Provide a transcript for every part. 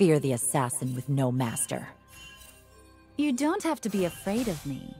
fear the assassin with no master. You don't have to be afraid of me.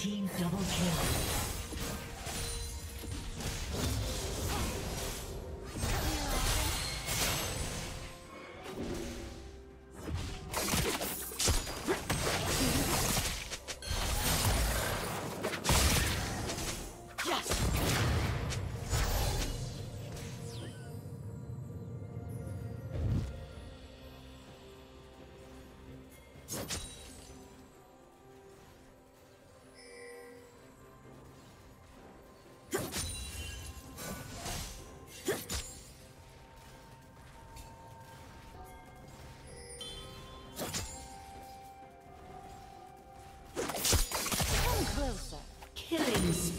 Team double kill.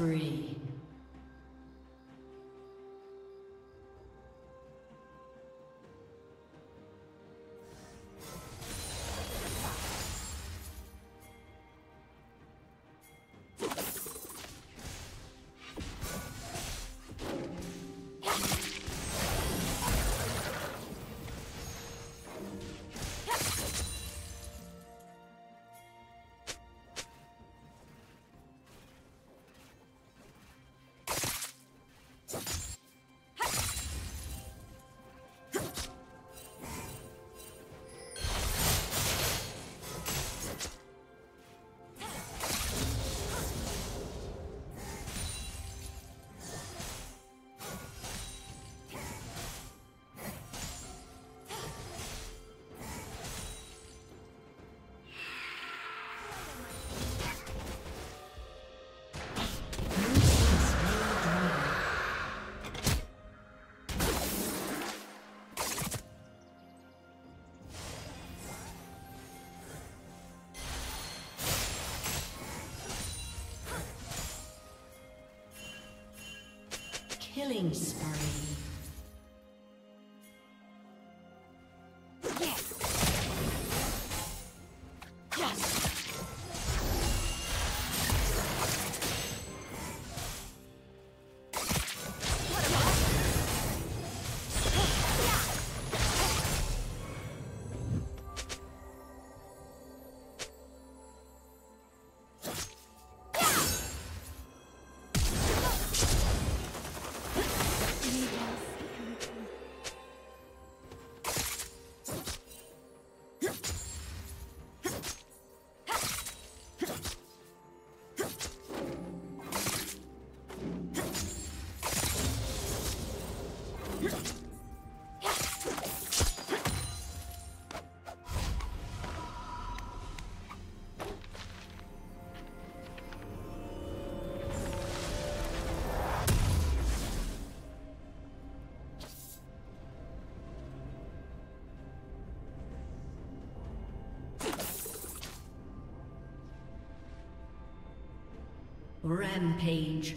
spree. Killing spree. Rampage.